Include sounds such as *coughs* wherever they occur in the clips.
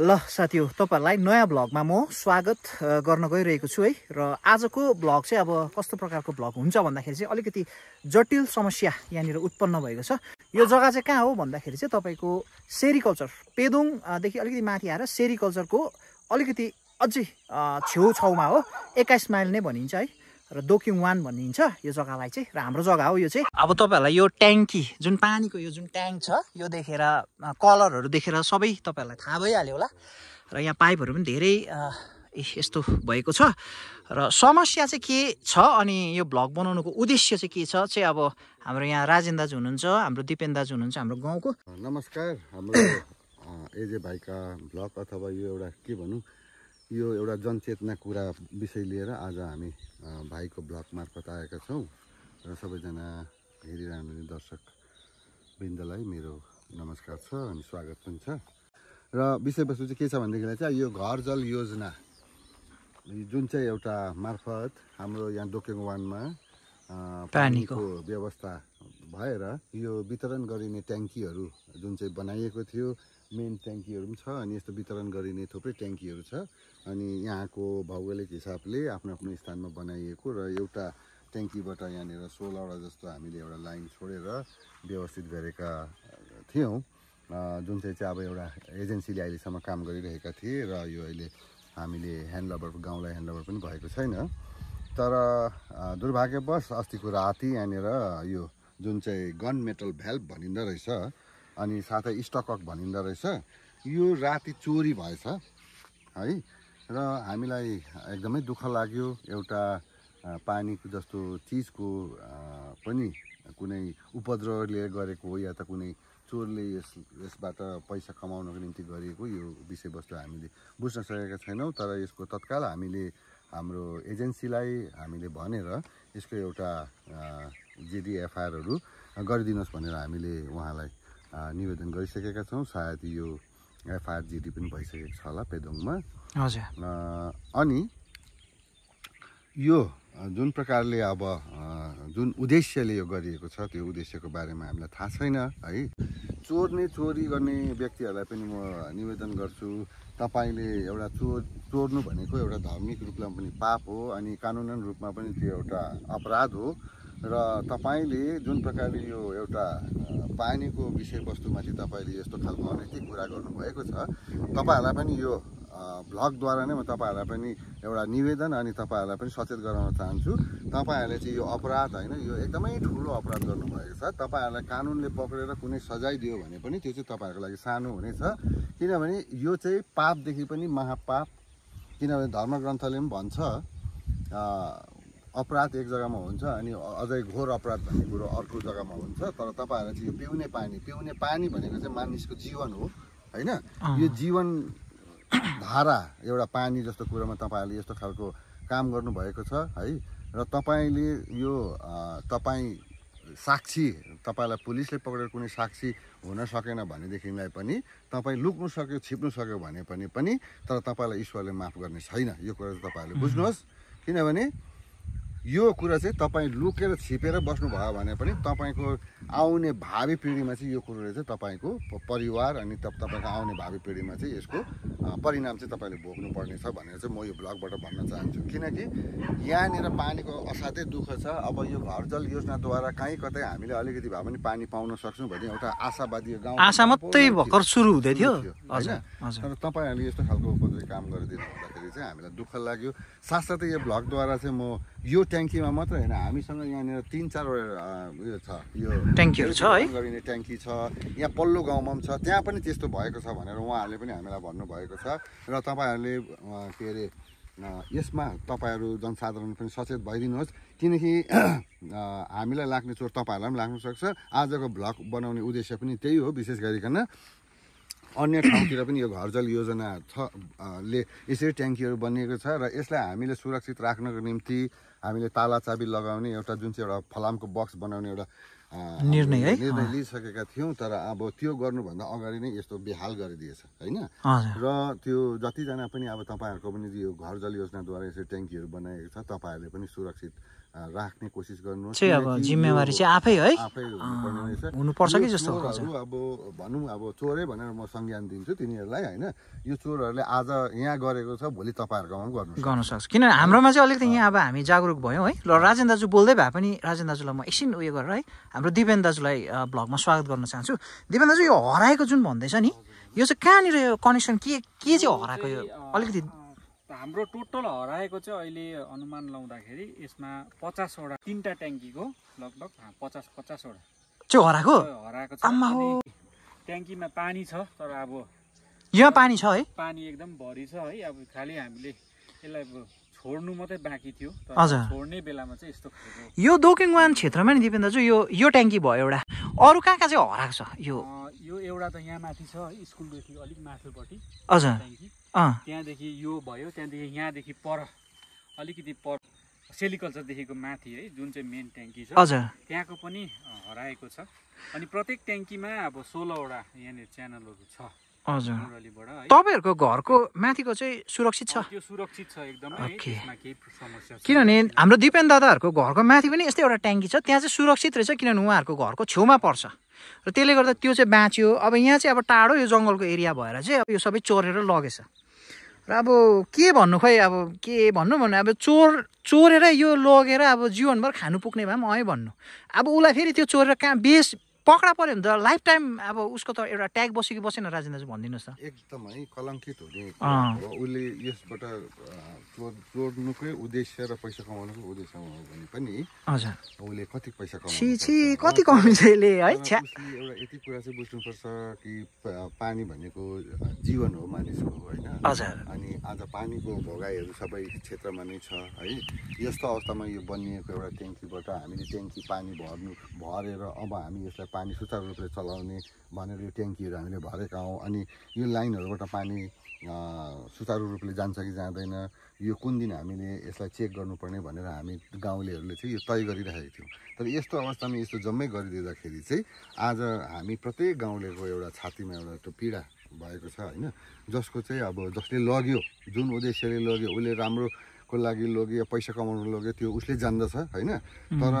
ल साथी हो तपाईँहरूलाई नयाँ भ्लगमा म स्वागत गर्न गइरहेको छु है। र आजको भ्लग चाहिँ अब कस्तो प्रकारको भ्लग हुन्छ भन्दाखेरि चाहिँ अलिकति जटिल समस्या यहाँनिर उत्पन्न भएको छ। यो जग्गा चाहिँ कहाँ हो भन्दाखेरि चाहिँ तपाईँको सेरिकल्चर पेदोङदेखि अलिकति माथि आएर सेरिकल्चरको अलिकति अझै छेउछाउमा हो एक्काइस माइल नै भनिन्छ है। र दोकिङ वान भनिन्छ यो जग्गालाई चाहिँ र हाम्रो जग्गा हो यो चाहिँ। अब तपाईँहरूलाई यो ट्याङ्की जुन पानीको यो जुन ट्याङ्क छ यो देखेर कलरहरू देखेर सबै तपाईँहरूलाई थाहा भइहाल्यो होला। र यहाँ पाइपहरू पनि धेरै यस्तो भएको छ। र समस्या चाहिँ के छ अनि यो भ्लग बनाउनुको उद्देश्य चाहिँ के छ चाहिँ अब हाम्रो यहाँ राजेन दाजु हुनुहुन्छ हाम्रो दिपेन दाजु हुनुहुन्छ हाम्रो गाउँको। नमस्कार हाम्रो अ, एजे भाइका ब्लग अथवा यो एउटा के भनौँ यो एउटा जनचेतना कुरा विषय लिएर आज हामी भाइको ब्लग मार्फत आएका छौँ र सबैजना हेरिरहनु दर्शक वृन्दलाई मेरो नमस्कार छ अनि स्वागत पनि छ र विषयवस्तु चाहिँ के छ भनेदेखिलाई चाहिँ यो घर जल योजना जुन चाहिँ एउटा मार्फत हाम्रो यहाँ दोकेङ वानमा। पानीको व्यवस्था भएर यो वितरण गरिने ट्याङ्कीहरू जुन चाहिँ बनाइएको थियो मेन ट्याङ्कीहरू पनि छ अनि यस्तो वितरण गरिने थुप्रै ट्याङ्कीहरू छ। अनि यहाँको भौगोलिक हिसाबले आफ्नो आफ्नो स्थानमा बनाइएको र एउटा ट्याङ्कीबाट यहाँनिर सोह्रवटा जस्तो हामीले एउटा लाइन छोडेर व्यवस्थित गरेका थियौँ। जुन चाहिँ चाहिँ अब एउटा एजेन्सीले अहिलेसम्म काम गरिरहेका थिए र यो अहिले हामीले ह्यान्डलबर गाउँलाई ह्यान्डलबर पनि भएको छैन। तर दुर्भाग्यवश अस्तिको राति यहाँनिर यो जुन चाहिँ गन मेटल भ्याल्भ भनिँदो रहेछ अनि साथै स्टकक भनिँदो रहेछ यो राति चोरी भएछ है? र हामीलाई एकदमै दुःख लाग्यो एउटा पानीको जस्तो चिजको पनि कुनै उपद्रवले गरेको हो या त कुनै चोरले यस यसबाट पैसा कमाउनको निम्ति गरिएको यो विषयवस्तु हामीले बुझ्न सकेका छैनौँ तर यसको तत्काल हामीले हाम्रो एजेन्सीलाई हामीले भनेर यसको एउटा जिडी एफआइआरहरू गरिदिनुहोस् भनेर हामीले उहाँलाई निवेदन गरिसकेका छौँ। सायद यो एफआइआर जिडी पनि भइसकेको छ होला पेदोङमा। हजुर। अनि यो जुन प्रकारले अब जुन उद्देश्यले यो गरिएको छ त्यो उद्देश्यको बारेमा हामीलाई थाहा छैन है। चोर्ने चोरी गर्ने व्यक्तिहरूलाई पनि म निवेदन गर्छु। तपाईँले एउटा चोर चोर्नु भनेको एउटा धार्मिक रूपमा पनि पाप हो अनि कानुनन रूपमा पनि त्यो एउटा अपराध हो। र तपाईँले जुन प्रकारले यो एउटा पानीको विषयवस्तुमाथि तपाईँले यस्तो खालको अनैतिक कुरा गर्नुभएको छ तपाईँहरूलाई पनि यो भ्लगद्वारा नै म तपाईँहरूलाई पनि एउटा निवेदन अनि तपाईँहरूलाई पनि सचेत गराउन चाहन्छु। तपाईँहरूले चाहिँ यो अपराध होइन यो एकदमै ठुलो अपराध गर्नुभएको छ। तपाईँहरूलाई कानुनले पक्रेर कुनै सजाय दियो भने पनि त्यो चाहिँ तपाईँहरूको लागि सानो हुनेछ। किनभने यो चाहिँ पापदेखि पनि महापाप किनभने धर्मग्रन्थले पनि भन्छ अपराध एक जग्गामा हुन्छ अनि अझै घोर अपराध भन्ने कुरो अर्को जग्गामा हुन्छ। तर तपाईँहरूलाई चाहिँ यो पिउने पानी पिउने पानी भनेको चाहिँ मानिसको जीवन हो होइन? यो जीवन धारा एउटा पानी जस्तो कुरोमा तपाईँहरूले यस्तो खालको काम गर्नुभएको छ है? र तपाईँले यो तपाईँ साक्षी तपाईँलाई पुलिसले पक्रेर कुनै साक्षी हुन सकेन भनेदेखिलाई पनि तपाईँ लुक्नु सक्यो छिप्नु सक्यो भने पनि पनि तर तपाईँलाई ईश्वरले माफ गर्ने छैन। यो कुरा चाहिँ तपाईँहरूले बुझ्नुहोस्। किनभने यो कुरा चाहिँ तपाईँ लुकेर छिपेर बस्नुभयो भने पनि तपाईँको आउने भावी पिँढीमा चाहिँ यो कुरोले चाहिँ तपाईँको परिवार अनि तप तपाईँको आउने भावी पिँढीमा चाहिँ यसको परिणाम चाहिँ तपाईँले भोग्नु पर्नेछ भनेर चाहिँ म यो ब्लगबाट भन्न चाहन्छु। किनकि यहाँनिर पानीको असाध्यै दुःख छ। अब यो घर जल योजनाद्वारा कहीँ कतै हामीले अलिकति भए पनि पानी पाउन सक्छौँ भन्ने एउटा आशावादी गाउँ आशा मात्रै भर्खर सुरु हुँदै थियो। होइन? तर तपाईँहरूले यस्तो खालको काम गरिदिनु हुँदाखेरि चाहिँ हामीलाई दुःख लाग्यो। साथसाथै यो भ्लगद्वारा चाहिँ म यो ट्याङ्कीमा मात्रै होइन हामीसँग यहाँनिर तिन चारवटा उयो छ। यो ट्याङ्कीहरू छ है? गरिने ट्याङ्की छ। यहाँ पल्लो गाउँमा पनि छ। त्यहाँ पनि त्यस्तो भएको छ भनेर उहाँहरूले पनि हामीलाई भन्नुभएको छ। र तपाईँहरूले के अरे यसमा तपाईँहरू जनसाधारण पनि सचेत भइदिनुहोस्। किनकि हामीलाई लाग्ने चोट तपाईँहरूलाई पनि लाग्न सक्छ। आजको भ्लग बनाउने उद्देश्य पनि त्यही हो विशेष गरिकन अन्य ठाउँतिर पनि यो घर जल योजना छ ले यसरी ट्याङ्कीहरू बनिएको छ। र यसलाई हामीले सुरक्षित राख्नको निम्ति हामीले ताला चाबी लगाउने एउटा जुन चाहिँ एउटा फलामको बक्स बनाउने एउटा निर्णय है? निर्णय लिइसकेका थियौँ तर अब त्यो गर्नुभन्दा अगाडि नै यस्तो बेहाल गरिदिएछ होइन? र त्यो जतिजना पनि अब तपाईँहरूको पनि यो घर जल योजनाद्वारा यसरी ट्याङ्कीहरू बनाएको छ तपाईँहरूले पनि सुरक्षित राख्ने कोसिस गर्नुहोस् चाहिँ अब जिम्मेवारी चाहिँ आफै है? आफै हुनुपर्छ कि जस्तो अब भनौँ अब चोरै भनेर म संज्ञान दिन्छु तिनीहरूलाई होइन? यो चोरहरूले आज यहाँ गरेको छ भोलि तपाईँहरूकोमा पनि गर्नु सक्छ। गर्न सक्छ। किन हाम्रोमा चाहिँ अलिकति यहाँ अब हामी जागरुक भयौँ है। र राजेन दाजु बोल्दै भए पनि राजेन दाजुलाई म एकछिन उयो गरेर है हाम्रो दिपेन दाजुलाई अ, भ्लगमा स्वागत गर्न चाहन्छु। दिपेन दाजु यो हराएको जुन भन्दैछ नि यो चाहिँ कहाँनिर यो कनेक्सन के के चाहिँ हराएको यो? अलिकति हाम्रो टोटल हराएको चाहिँ अहिले अनुमान लाउँदाखेरि यसमा पचासवटा तिनवटा ट्याङ्कीको लगभग पचास पचासवटा। हराएको? हराएको छ। ट्याङ्कीमा पानी छ तर अब यहाँ पानी छ है? पानी एकदम भरि छ है। अब खालि हामीले यसलाई अब छोड्नु मात्रै बाँकी थियो। छोड्ने बेलामा चाहिँ यस्तो यो दोकिङवान क्षेत्रमा नि दिपेन दाजु यो यो ट्याङ्की भयो एउटा। अरू कहाँ कहाँ चाहिँ हराएको छ यो? यो एउटा त यहाँ माथि छ है स्कुलदेखि अलिक माथिल्लोपट्टि हजुर। त्यहाँदेखि। यो भयो त्यहाँदेखि यहाँदेखि पर अलिकति पर सेलिकल्चरदेखिको माथि है जुन चाहिँ मेन ट्याङ्की छ। हजुर। त्यहाँको पनि हराएको छ। अनि प्रत्येक ट्याङ्कीमा अब सोह्रवटा यहाँनिर च्यानलहरू छ। हजुर। तपाईँहरूको घरको माथिको चाहिँ सुरक्षित छ? त्यो सुरक्षित एकदमै। किनभने हाम्रो दिपेन दादाहरूको घरको माथि पनि यस्तै एउटा ट्याङ्की छ त्यहाँ चाहिँ सुरक्षित रहेछ किनभने उहाँहरूको घरको छेउमा पर्छ। र त्यसले गर्दा त्यो चाहिँ बाँच्यो। अब यहाँ चाहिँ अब टाढो यो जङ्गलको एरिया भएर चाहिँ अब यो सबै चोरेर लगेछ। र अब के भन्नु खोइ अब के भन्नु भन्नु अब चोर चोरेर यो लगेर अब जीवनभर खानु पुग्ने भए पनि है भन्नु। अब उसलाई फेरि त्यो चोरेर कहाँ बेस पक्रा पऱ्यो भने त लाइफ टाइम अब उसको त एउटा ट्याग बस्यो कि बसेन राजेन दाजु भनिदिनुहोस् त। एकदमै कलङ्कित हुने उसले यसबाट चोर्नुकै उद्देश्य र पैसा कमाउनुकै उद्देश्य हो भने पनि उसले कति पैसा कति? कमाउँछ यसले है? एउटा यति कुरा चाहिँ बुझ्नुपर्छ कि पानी भनेको जीवन हो मानिसको होइन? अनि आज पानीको भोगाइहरू सबै क्षेत्रमा नै छ है? यस्तो अवस्थामा यो बनिएको एउटा ट्याङ्कीबाट हामीले ट्याङ्की पानी भर्नु भरेर अब हामी यसलाई पानी सुचारू रूपले चलाउने भनेर यो ट्याङ्कीहरू हामीले भरेका हौँ। अनि यो लाइनहरूबाट पानी सुचारू रूपले जान्छ कि जाँदैन यो कुन दिन हामीले यसलाई चेक गर्नुपर्ने भनेर हामी गाउँलेहरूले चाहिँ यो तय गरिराखेको थियौँ। तर यस्तो अवस्थामा यस्तो जम्मै गरिदिँदाखेरि चाहिँ आज हामी प्रत्येक गाउँलेको एउटा छातीमा एउटा त्यो पीडा भएको छ होइन जसको चाहिँ अब जसले लग्यो जुन उद्देश्यले लग्यो उसले राम्रोको लागि लग्यो या पैसा कमाउनु लग्यो त्यो उसले जान्दछ होइन। तर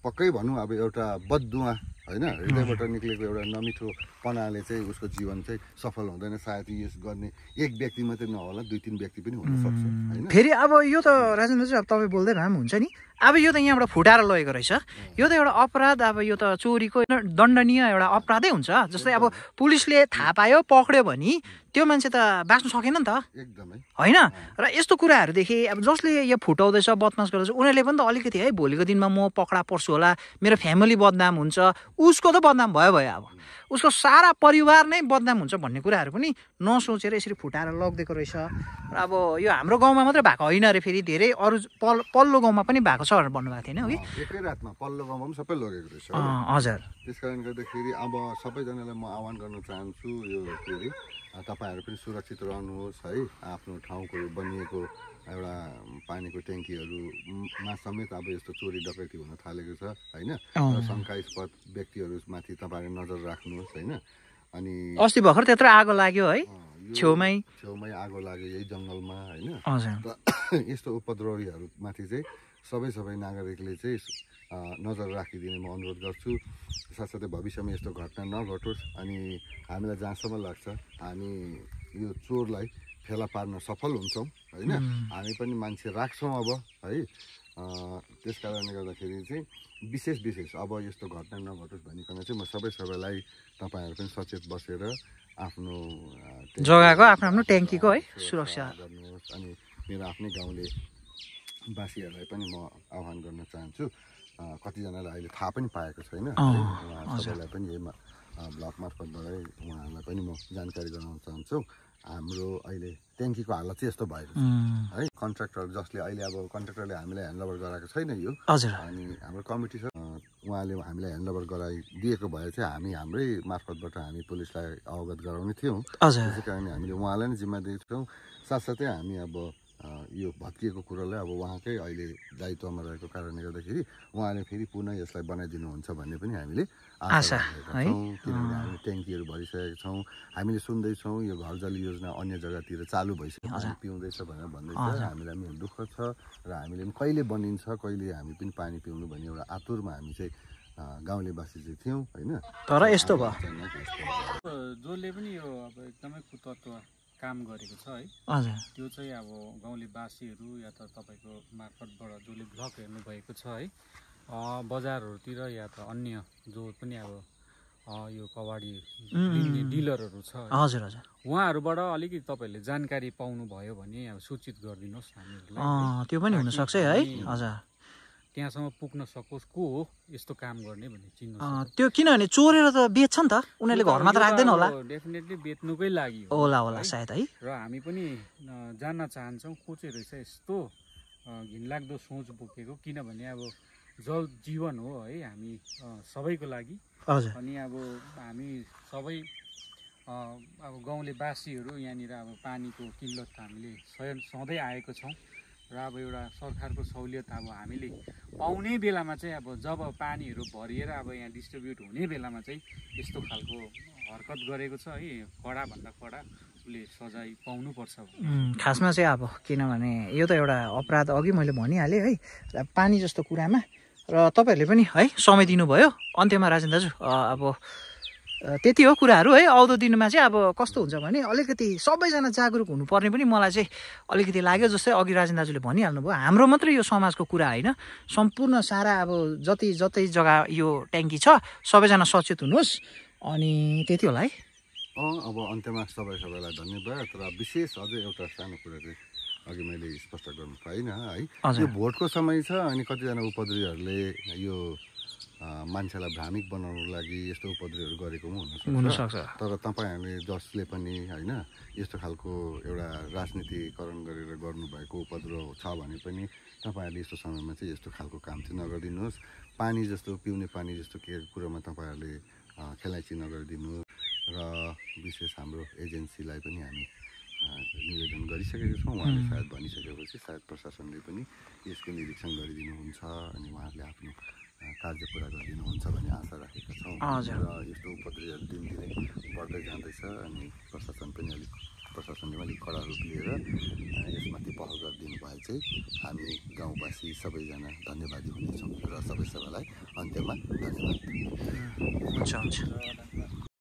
पक्कै भनौँ अब एउटा बदुवा होइन? हृदयबाट निक्लेको एउटा नमिठो पनाले चाहिँ उसको जीवन चाहिँ सफल हुँदैन सायद यस गर्ने एक व्यक्ति मात्रै नहोला दुई तिन व्यक्ति पनि हुनसक्छ होइन? फेरि अब यो त राजेन्द्र चाहिँ अब तपाईँ बोल्दै भए पनि हुन्छ नि। अब यो त यहाँबाट फुटाएर लगेको रहेछ। यो त एउटा अपराध अब यो त चोरीको दण्डनीय एउटा अपराधै हुन्छ। जस्तै अब पुलिसले थाहा पायो पक्रियो भने त्यो मान्छे त बाँच्नु सकेन नि त। एकदमै। होइन? र यस्तो कुराहरूदेखि अब जसले यो फुटाउँदैछ बदमास गर्दैछ उनीहरूले पनि त अलिकति है भोलिको दिनमा म पक्रा पर्छु होला मेरो फ्यामिली बदनाम हुन्छ उसको त बदनाम भयो भयो अब। उसको सारा परिवार नै बदनाम हुन्छ भन्ने कुराहरू पनि नसोचेर यसरी फुटाएर लगिदिएको रहेछ। र अब यो हाम्रो गाउँमा मात्रै भएको होइन अरे फेरि धेरै। अरू पल पल्लो गाउँमा पनि भएको छ भनेर भन्नुभएको थिएन कि? एकै रातमा पल्लो गाउँमा पनि सबै लगेको रहेछ हजुर। त्यस कारणले गर्दाखेरि अब सबैजनालाई म आह्वान गर्न चाहन्छु यो के अरे तपाईँहरू पनि सुरक्षित रहनुहोस् है आफ्नो ठाउँको बनिएको एउटा पानीको ट्याङ्कीहरूमा समेत अब यस्तो चोरी डकैती हुन थालेको छ होइन। र शङ्कास्पद व्यक्तिहरूमाथि तपाईँहरूले नजर राख्नुहोस् होइन? अनि अस्ति भर्खर त्यत्रो आगो लाग्यो है छेउमै। छेउमै आगो लाग्यो यही जङ्गलमा होइन? *coughs* यस्तो उपद्रवीहरूमाथि चाहिँ सबै सबै नागरिकले चाहिँ नजर राखिदिने म अनुरोध गर्छु। साथसाथै भविष्यमा यस्तो घटना नघटोस् अनि हामीलाई जहाँसम्म लाग्छ हामी यो चोरलाई फेला पार्न सफल हुन्छौँ होइन? हामी पनि मान्छे राख्छौँ अब है? त्यस कारणले गर्दाखेरि चाहिँ विशेष विशेष अब यस्तो घटना नघटोस् भनिकन चाहिँ म सबै सबैलाई तपाईँहरू पनि सचेत बसेर आफ्नो जग्गाको आफ्नो आफ्नो ट्याङ्कीको है सुरक्षा गर्नुहोस् अनि मेरो आफ्नै गाउँले वासीहरूलाई पनि म आह्वान गर्न चाहन्छु। कतिजनालाई अहिले थाहा पनि पाएको छैन। सबैलाई पनि यही ब्लक मार्फतबाटै उहाँहरूलाई पनि म जानकारी गराउन चाहन्छु। हाम्रो अहिले ट्याङ्कीको हालत चाहिँ यस्तो भएको छ। है कन्ट्र्याक्टर जसले अहिले अब कन्ट्र्याक्टरले हामीलाई ह्यान्डओभर गराएको छैन यो। हजुर। अनि हाम्रो कमिटी छ उहाँले हामीलाई ह्यान्डओभर गराइदिएको भए चाहिँ हामी हाम्रै मार्फतबाट हामी पुलिसलाई अवगत गराउने थियौँ। त्यसै कारण हामीले उहाँलाई नै जिम्मा दिएको छौँ साथसाथै हामी अब यो भत्किएको कुरोलाई अब उहाँकै अहिले दायित्वमा रहेको कारणले गर्दाखेरि उहाँले फेरि पुनः यसलाई बनाइदिनुहुन्छ भन्ने पनि हामीले आशा, किनभने हामी ट्याङ्कीहरू भरिसकेका छौँ। हामीले सुन्दैछौँ यो घर जल योजना अन्य जग्गातिर चालु भइसक्यो पिउँदैछ भनेर भन्दैछ। हामीलाई पनि दुःख छ र हामीले पनि कहिले बनिन्छ कहिले हामी पनि पानी पिउनु भन्ने एउटा आतुरमा हामी चाहिँ गाउँलेवासी चाहिँ थियौँ होइन? तर यस्तो भयो। जसले पनि यो अब एकदमै कुतत्व काम गरेको छ है। हजुर। त्यो चाहिँ अब गाउँलेवासीहरू या त तपाईँको मार्फतबाट जसले भ्लग हेर्नुभएको छ है। बजारहरूतिर या त अन्य जो पनि अब यो कबाडी दिने डिलरहरू छ हजुर हजुर। उहाँहरूबाट अलिकति तपाईँहरूले जानकारी पाउनुभयो भने अब सूचित गरिदिनुहोस् हामीहरूलाई त्यो पनि हुनसक्छ है हजुर। त्यहाँसम्म पुग्न सकोस् को हो यस्तो काम गर्ने भन्ने चिन्नु त्यो किनभने चोरेर त बेच्छ नि त। उनीहरूले घरमा त राख्दैन होला। डेफिनेटली बेच्नुकै लागि होला होला। सायद है। र हामी पनि जान्न चाहन्छौँ को चाहिँ रहेछ यस्तो घिनलाग्दो सोच बोकेको किनभने अब जल जीवन हो है हामी सबैको लागि। हजुर। अनि अब हामी सबै अब गाउँले बासीहरू यहाँनिर अब पानीको किल्लत हामीले स्वयं सधैँ आएको छौँ। र अब एउटा सरकारको सहुलियत अब हामीले पाउने बेलामा चाहिँ अब जब पानीहरू भरिएर अब यहाँ डिस्ट्रिब्युट हुने बेलामा चाहिँ यस्तो खालको हरकत गरेको छ है कडाभन्दा कडा उसले सजाय पाउनुपर्छ खासमा चाहिँ अब किनभने यो त एउटा अपराध अघि मैले भनिहालेँ है पानी जस्तो कुरामा र तपाईँहरूले पनि है समय दिनुभयो। अन्त्यमा राजेन दाजु अब त्यति हो कुराहरू है। आउँदो दिनमा चाहिँ अब कस्तो हुन्छ भने अलिकति सबैजना जागरुक हुनुपर्ने पनि मलाई चाहिँ अलिकति लाग्यो। जस्तै अघि राजेन दाजुले भनिहाल्नु भयो हाम्रो मात्रै यो समाजको कुरा होइन। सम्पूर्ण सारा अब जति जति जग्गा यो ट्याङ्की छ सबैजना सचेत हुनुहोस्। अनि त्यति होला है। अँ अब अन्त्यमा सबै सबैलाई धन्यवाद र विशेष अझै एउटा सानो कुरा चाहिँ अघि मैले स्पष्ट गर्नु पाइनँ है। यो भोटको समय छ अनि कतिजना उपद्रवीहरूले यो मान्छेलाई भ्रामिक बनाउनुको लागि यस्तो उपद्रवीहरू गरेको पनि हुनसक्छ। तर तपाईँहरूले जसले पनि होइन यस्तो खालको एउटा राजनीतिकरण गरेर गर्नुभएको उपद्रव छ भने पनि तपाईँहरूले यस्तो समयमा चाहिँ यस्तो खालको काम चाहिँ नगरिदिनुहोस्। पानी जस्तो पिउने पानी जस्तो के कुरोमा तपाईँहरूले खेलाइँची नगरिदिनु र विशेष हाम्रो एजेन्सीलाई पनि हामी निवेदन गरिसकेका छौँ। उहाँले सायद भनिसकेपछि सायद प्रशासनले पनि यसको निरीक्षण गरिदिनुहुन्छ अनि उहाँहरूले आफ्नो कार्य पुरा गरिदिनुहुन्छ भन्ने आशा राखेका छौँ। हजुर। र यस्तो उपद्रवहरू दिनदिनै बढ्दै जाँदैछ अनि प्रशासन पनि अलिक प्रशासनले पनि अलिक कडा रूप लिएर यसमाथि पहल गरिदिनु भए चाहिँ हामी गाउँवासी सबैजना धन्यवादी हुनेछौँ। र सबै सबैलाई अन्त्यमा धन्यवाद। हुन्छ हुन्छ।